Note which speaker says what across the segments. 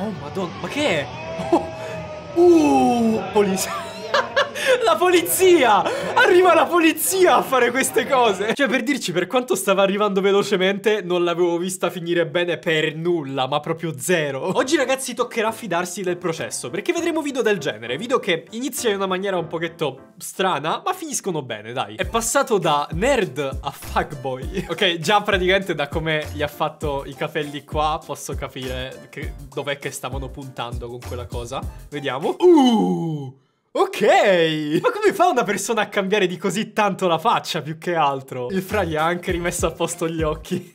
Speaker 1: Oh, madonna, ma che è? Oh. Uh, polizia. La polizia! Arriva la polizia a fare queste cose! Cioè, per dirci, per quanto stava arrivando velocemente, non l'avevo vista finire bene per nulla, ma proprio zero. Oggi, ragazzi, toccherà fidarsi del processo, perché vedremo video del genere. Video che iniziano in una maniera un pochetto strana, ma finiscono bene, dai. È passato da nerd a fuckboy. Ok, già praticamente da come gli ha fatto i capelli qua, posso capire dov'è che stavano puntando con quella cosa. Vediamo. Uh! Ok! Ma come fa una persona a cambiare di così tanto la faccia più che altro? Il fra gli ha anche rimesso a posto gli occhi.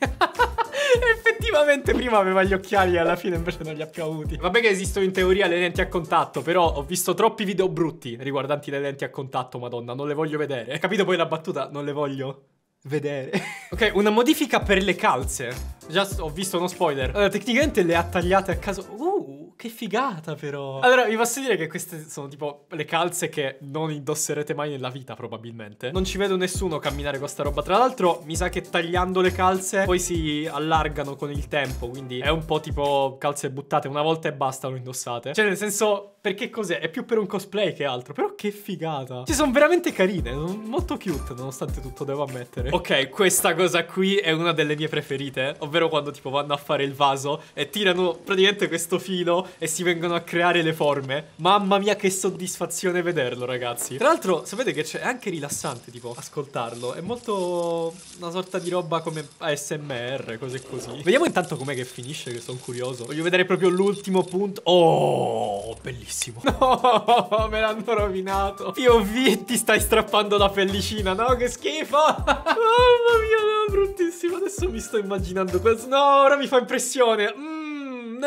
Speaker 1: Effettivamente prima aveva gli occhiali e alla fine invece non li ha più avuti. Vabbè che esistono in teoria le lenti a contatto, però ho visto troppi video brutti riguardanti le lenti a contatto, madonna, non le voglio vedere. Capito poi la battuta? Non le voglio vedere. ok, una modifica per le calze. Già ho visto uno spoiler. Allora, tecnicamente le ha tagliate a caso. Uh! Che figata però. Allora, vi posso dire che queste sono tipo le calze che non indosserete mai nella vita probabilmente. Non ci vedo nessuno camminare con sta roba. Tra l'altro, mi sa che tagliando le calze poi si allargano con il tempo, quindi è un po' tipo calze buttate una volta e basta, lo indossate. Cioè, nel senso, perché cos'è? È più per un cosplay che altro. Però che figata. Ci sono veramente carine, molto cute, nonostante tutto, devo ammettere. Ok, questa cosa qui è una delle mie preferite, ovvero quando tipo vanno a fare il vaso e tirano praticamente questo filo e si vengono a creare le forme. Mamma mia che soddisfazione vederlo ragazzi. Tra l'altro sapete che c'è anche rilassante tipo ascoltarlo. È molto una sorta di roba come ASMR, cose così. Vediamo intanto com'è che finisce che sono curioso. Voglio vedere proprio l'ultimo punto. Oh, bellissimo. No, me l'hanno rovinato. POV ti stai strappando la pellicina, no? Che schifo. Mamma mia, no, bruttissimo. Adesso mi sto immaginando questo. No, ora mi fa impressione. Mmm.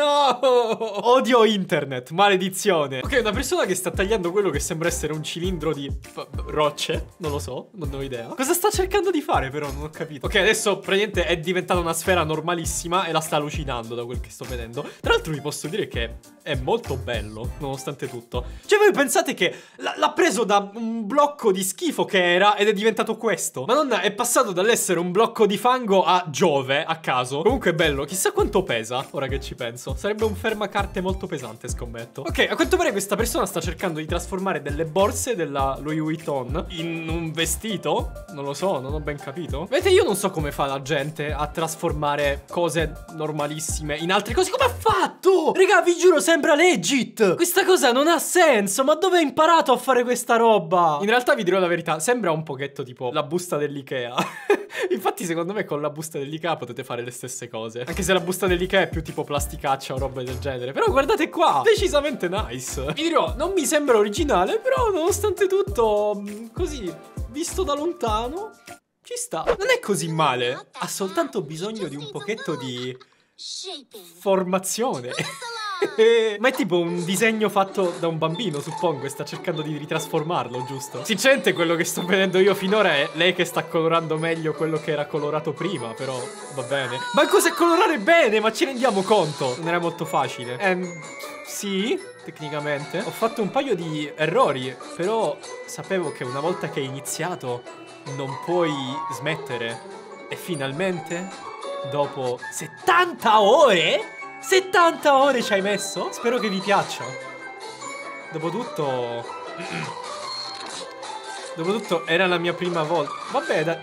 Speaker 1: No! Odio internet, maledizione. Ok, una persona che sta tagliando quello che sembra essere un cilindro di rocce, non lo so, non ho idea. Cosa sta cercando di fare però, non ho capito. Ok, adesso praticamente è diventata una sfera normalissima e la sta lucidando da quel che sto vedendo. Tra l'altro vi posso dire che è molto bello, nonostante tutto. Cioè voi pensate che l'ha preso da un blocco di schifo che era ed è diventato questo? Madonna, è passato dall'essere un blocco di fango a Giove, a caso. Comunque è bello, chissà quanto pesa, ora che ci penso penso. Sarebbe un fermacarte molto pesante, scommetto. Ok, a quanto pare questa persona sta cercando di trasformare delle borse della Louis Vuitton in un vestito. Non lo so, non ho ben capito. Vedete, io non so come fa la gente a trasformare cose normalissime in altre cose. Come ha fatto? Raga, vi giuro, sembra legit. Questa cosa non ha senso. Ma dove hai imparato a fare questa roba? In realtà vi dirò la verità, sembra un pochetto tipo la busta dell'Ikea. Infatti, secondo me, con la busta dell'Ikea potete fare le stesse cose. Anche se la busta dell'Ikea è più tipo plasticaccia o roba del genere. Però guardate qua, decisamente nice. Vi dirò, non mi sembra originale, però nonostante tutto, mm, così, visto da lontano, ci sta. Non è così male. Ha soltanto bisogno di un pochetto di formazione. Ma è tipo un disegno fatto da un bambino, suppongo, e sta cercando di ritrasformarlo, giusto? Sinceramente quello che sto vedendo io finora è lei che sta colorando meglio quello che era colorato prima, però va bene. Ma cos'è colorare bene? Ma ci rendiamo conto? Non era molto facile. Ehm, sì, tecnicamente. Ho fatto un paio di errori, però sapevo che una volta che hai iniziato non puoi smettere. E finalmente, dopo 70 ore... 70 ore ci hai messo? Spero che vi piaccia. Dopotutto... Dopotutto era la mia prima volta. Vabbè, dai.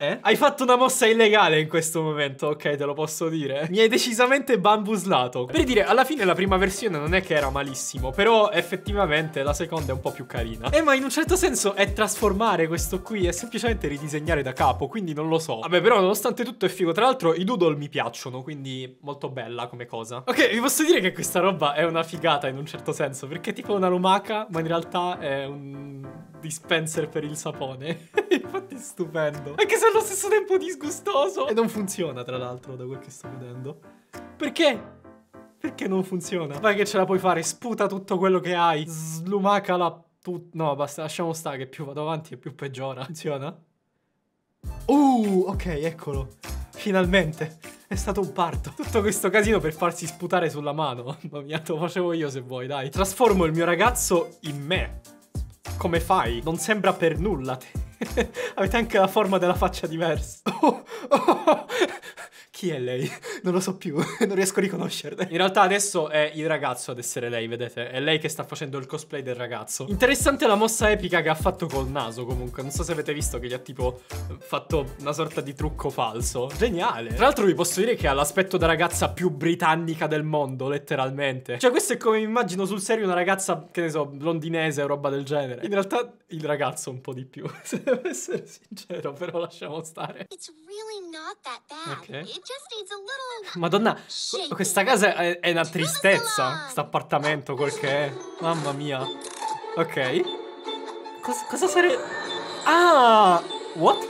Speaker 1: Eh? Hai fatto una mossa illegale in questo momento, ok, te lo posso dire. Mi hai decisamente bambuslato. Per dire, alla fine la prima versione non è che era malissimo, però effettivamente la seconda è un po' più carina. Eh, ma in un certo senso è trasformare questo qui, è semplicemente ridisegnare da capo, quindi non lo so. Vabbè, però nonostante tutto è figo. Tra l'altro i doodle mi piacciono, quindi molto bella come cosa. Ok, vi posso dire che questa roba è una figata in un certo senso, perché è tipo una lumaca, ma in realtà è un dispenser per il sapone. Infatti è stupendo. Anche se allo stesso tempo disgustoso. E non funziona, tra l'altro, da quel che sto vedendo. Perché? Perché non funziona? Vai che ce la puoi fare, sputa tutto quello che hai. Slumacala tut... No, basta, lasciamo stare che più vado avanti e più peggiora. Funziona? Uh, ok, eccolo. Finalmente. È stato un parto. Tutto questo casino per farsi sputare sulla mano. Mamma mia, te lo facevo io se vuoi, dai. Trasformo il mio ragazzo in me. Come fai? Non sembra per nulla. Avete anche la forma della faccia diversa. Oh, oh, Chi è lei? Non lo so più, non riesco a riconoscerle. In realtà adesso è il ragazzo ad essere lei, vedete? È lei che sta facendo il cosplay del ragazzo. Interessante la mossa epica che ha fatto col naso comunque. Non so se avete visto che gli ha tipo fatto una sorta di trucco falso. Geniale. Tra l'altro vi posso dire che ha l'aspetto da ragazza più britannica del mondo, letteralmente. Cioè questo è come mi immagino sul serio una ragazza, che ne so, londinese o roba del genere. In realtà il ragazzo un po' di più, se devo essere sincero, però lasciamo stare.
Speaker 2: It's really not that bad.
Speaker 1: Okay. Madonna, qu- questa casa è, è una tristezza. Questo appartamento, quel che è. Mamma mia. Ok. Cos- cosa sarebbe. Ah! What?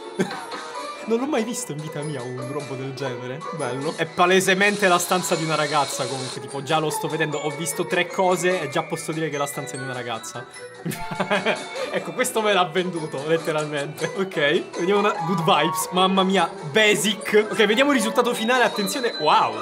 Speaker 1: Non l'ho mai visto in vita mia un robo del genere. Bello. È palesemente la stanza di una ragazza comunque. Tipo, già lo sto vedendo. Ho visto tre cose e già posso dire che è la stanza di una ragazza. ecco, questo me l'ha venduto, letteralmente. Ok. Vediamo una... Good vibes. Mamma mia. Basic. Ok, vediamo il risultato finale. Attenzione. Wow.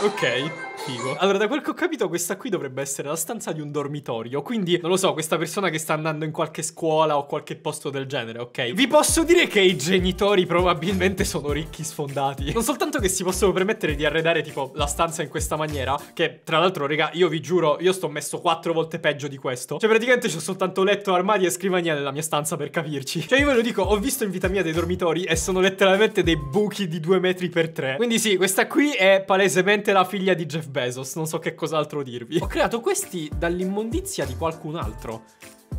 Speaker 1: Ok. Figo. Allora, da quel che ho capito, questa qui dovrebbe essere la stanza di un dormitorio. Quindi, non lo so, questa persona che sta andando in qualche scuola o qualche posto del genere, ok? Vi posso dire che i genitori probabilmente sono ricchi sfondati. Non soltanto che si possono permettere di arredare, tipo, la stanza in questa maniera, che tra l'altro, raga, io vi giuro, io sto messo quattro volte peggio di questo. Cioè, praticamente c'ho soltanto letto, armadi e scrivania nella mia stanza per capirci. Cioè, io ve lo dico, ho visto in vita mia dei dormitori e sono letteralmente dei buchi di due metri per tre. Quindi sì, questa qui è palesemente la figlia di Jeff Bezos, non so che cos'altro dirvi. Ho creato questi dall'immondizia di qualcun altro.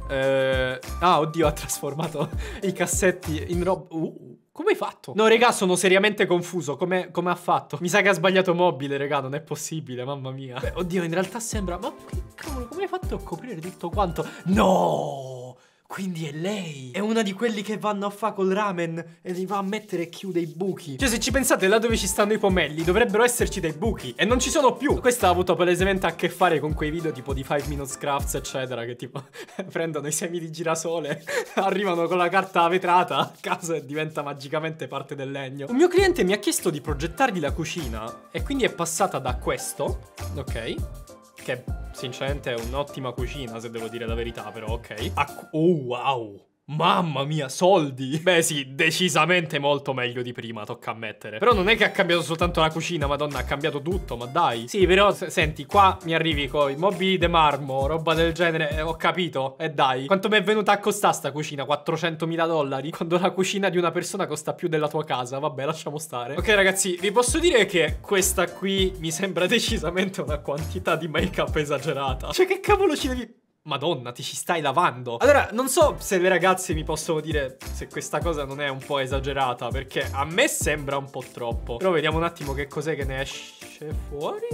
Speaker 1: Eh, ah, oddio, ha trasformato i cassetti in roba. Uh, come hai fatto? No, regà, sono seriamente confuso. Come, come ha fatto? Mi sa che ha sbagliato mobile, regà, non è possibile, mamma mia. Beh, oddio, in realtà sembra. Ma che cavolo, come hai fatto a coprire tutto quanto? No! Quindi è lei. È una di quelli che vanno a fa col ramen e li va a mettere e chiude i buchi. Cioè, se ci pensate, là dove ci stanno i pomelli, dovrebbero esserci dei buchi. E non ci sono più. Questa ha avuto palesemente a che fare con quei video tipo di 5 Minutes Crafts, eccetera, che tipo prendono i semi di girasole, arrivano con la carta vetrata a casa e diventa magicamente parte del legno. Un mio cliente mi ha chiesto di progettargli la cucina e quindi è passata da questo, ok? Che sinceramente è un'ottima cucina, se devo dire la verità, però ok. A- oh, wow! Mamma mia, soldi! Beh sì, decisamente molto meglio di prima, tocca ammettere. Però non è che ha cambiato soltanto la cucina, madonna, ha cambiato tutto, ma dai. Sì, però, se- senti, qua mi arrivi con i mobili de marmo, roba del genere, eh, ho capito, e dai. Quanto mi è venuta a costare sta cucina? 400.000 dollari? Quando la cucina di una persona costa più della tua casa, vabbè, lasciamo stare. Ok, ragazzi, vi posso dire che questa qui mi sembra decisamente una quantità di make-up esagerata. Cioè, che cavolo ci devi... Madonna, ti ci stai lavando. Allora, non so se le ragazze mi possono dire se questa cosa non è un po' esagerata, perché a me sembra un po' troppo. Però vediamo un attimo che cos'è che ne esce fuori.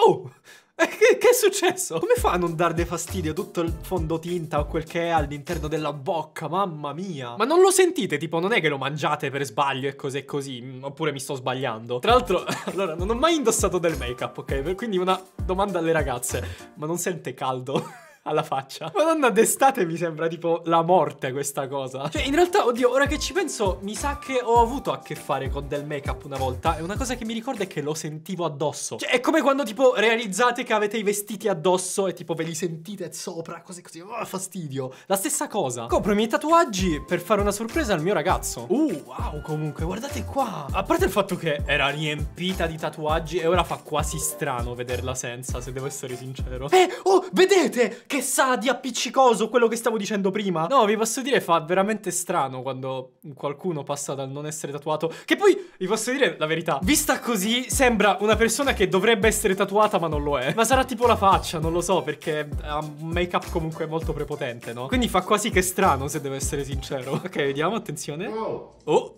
Speaker 1: Oh! Eh, Che, che è successo? Come fa a non darne fastidio tutto il fondotinta o quel che è all'interno della bocca? Mamma mia. Ma non lo sentite? Tipo, non è che lo mangiate per sbaglio e cose così? mm, Oppure mi sto sbagliando? Tra l'altro, allora, non ho mai indossato del make-up, ok? Quindi una domanda alle ragazze. Ma non sente caldo? Alla faccia. Madonna, d'estate mi sembra tipo la morte questa cosa. Cioè, in realtà, oddio, ora che ci penso, mi sa che ho avuto a che fare con del make-up una volta. E una cosa che mi ricorda è che lo sentivo addosso. Cioè, è come quando tipo realizzate che avete i vestiti addosso e tipo ve li sentite sopra, cose così. Oh, fastidio. La stessa cosa. Compro i miei tatuaggi per fare una sorpresa al mio ragazzo. Uh, wow, comunque, guardate qua. A parte il fatto che era riempita di tatuaggi e ora fa quasi strano vederla senza, se devo essere sincero. Eh, oh, vedete? Che sa di appiccicoso quello che stavo dicendo prima? No, vi posso dire, fa veramente strano quando qualcuno passa dal non essere tatuato. Che poi, vi posso dire la verità, vista così, sembra una persona che dovrebbe essere tatuata ma non lo è. Ma sarà tipo la faccia, non lo so, perché ha un make-up comunque molto prepotente, no? Quindi fa quasi che strano, se devo essere sincero. Ok, vediamo, attenzione. Oh.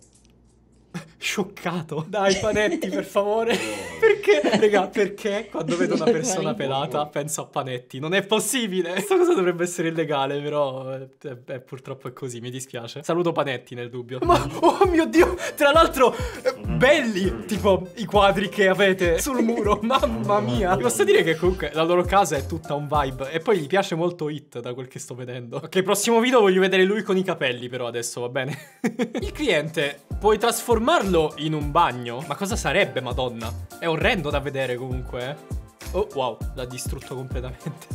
Speaker 1: Scioccato. Dai, panetti, per favore. perché? Raga, perché quando vedo una persona pelata penso a panetti? Non è possibile. Questa cosa dovrebbe essere illegale, però eh, eh, purtroppo è così, mi dispiace. Saluto panetti nel dubbio. Ma, oh mio Dio, tra l'altro, eh, belli, tipo i quadri che avete sul muro. Mamma mia. Vi posso dire che comunque la loro casa è tutta un vibe. E poi gli piace molto Hit, da quel che sto vedendo. Ok, prossimo video voglio vedere lui con i capelli, però adesso va bene. Il cliente, puoi trasformarlo in un bagno? Ma cosa sarebbe, madonna? È orrendo da vedere comunque. eh. Oh, wow, l'ha distrutto completamente.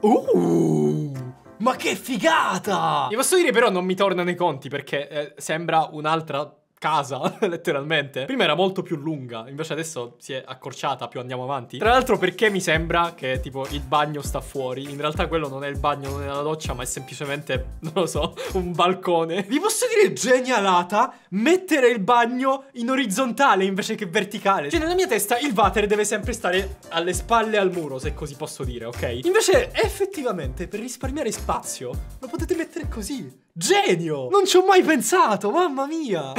Speaker 1: uh! Ma che figata! Vi posso dire però non mi tornano i conti perché eh, sembra un'altra casa, letteralmente. Prima era molto più lunga, invece adesso si è accorciata, più andiamo avanti. Tra l'altro perché mi sembra che tipo il bagno sta fuori, in realtà quello non è il bagno, non è la doccia, ma è semplicemente, non lo so, un balcone. Vi posso dire genialata? Mettere il bagno in orizzontale invece che verticale. Cioè nella mia testa il water deve sempre stare alle spalle al muro, se così posso dire, ok? Invece effettivamente per risparmiare spazio lo potete mettere così. Genio! Non ci ho mai pensato, mamma mia!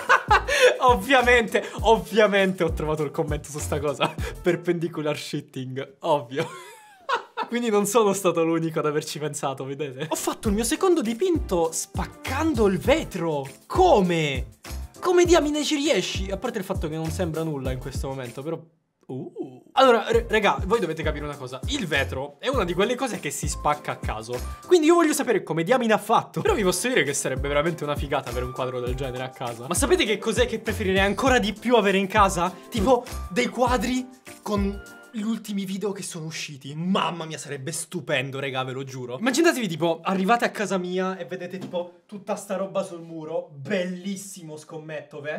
Speaker 1: ovviamente, ovviamente ho trovato il commento su sta cosa. Perpendicular shitting, ovvio. Quindi non sono stato l'unico ad averci pensato, vedete? Ho fatto il mio secondo dipinto spaccando il vetro. Come? Come diamine ci riesci? A parte il fatto che non sembra nulla in questo momento, però... Uh. Allora, re- raga, voi dovete capire una cosa. Il vetro è una di quelle cose che si spacca a caso. Quindi io voglio sapere come diamine ha fatto. Però vi posso dire che sarebbe veramente una figata avere un quadro del genere a casa. Ma sapete che cos'è che preferirei ancora di più avere in casa? Tipo dei quadri con gli ultimi video che sono usciti. Mamma mia, sarebbe stupendo, raga, ve lo giuro. Immaginatevi tipo, arrivate a casa mia e vedete tipo tutta sta roba sul muro. Bellissimo, scommetto, ve?